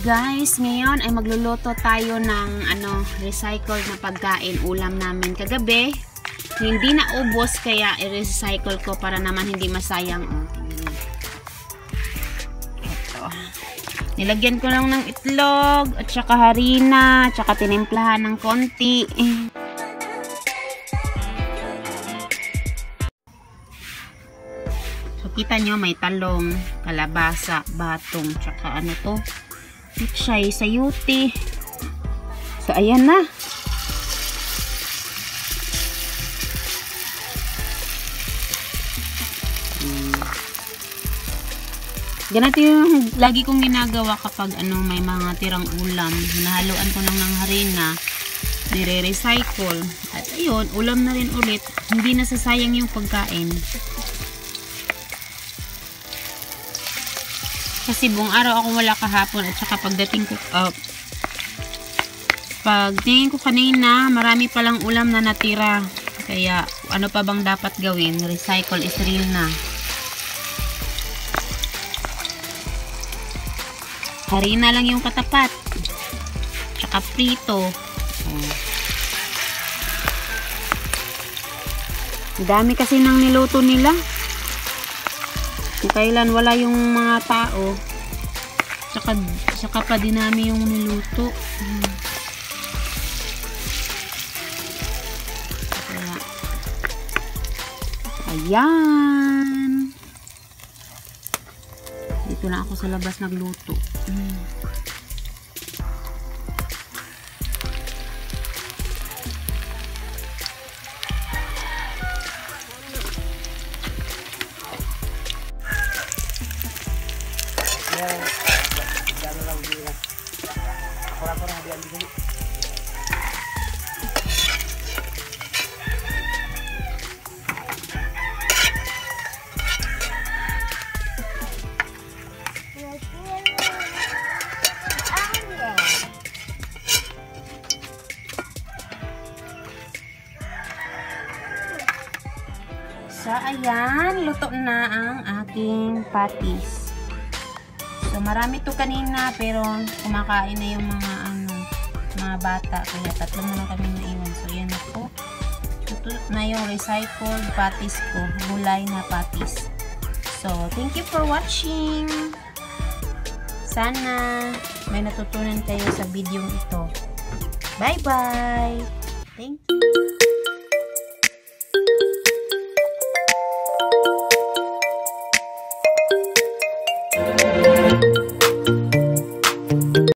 guys, ngayon ay magluluto tayo ng ano, recycled na pagkain ulam namin kagabi. Hindi na ubos kaya i-recycle ko para naman hindi masayang. Ito. Nilagyan ko lang ng itlog at saka harina, at saka tinimplahan ng konti. So, kita nyo, may talong, kalabasa, batong, tsaka ano to, pichay, sayuti. So, ayan na. Ganito yung lagi kong ginagawa kapag ano may mga tirang ulam. Hinahaluan ko lang ng harina, nire-recycle. At ayun, ulam na rin ulit. Hindi nasasayang yung pagkain. Kasi buong araw ako wala kahapon at saka pagdating ko uh, pag tingin ko kanina marami palang ulam na natira. Kaya ano pa bang dapat gawin? Recycle is real na. Harina lang yung katapat. Tsaka prito. Oh. dami kasi nang niluto nila kung kailan wala yung mga tao saka, saka pa dinami yung niluto ayan dito na ako sa labas nagluto hmm. So, ayan. Luto na ang aking patis. So, marami to kanina, pero kumakain na yung mga, ano, mga bata. Kaya tatlo na lang kami naiwan. So, yan na po. Luto na yung recycled patis ko. Gulay na patis. So, thank you for watching. Sana may natutunan kayo sa video ito. Bye-bye! Thank you!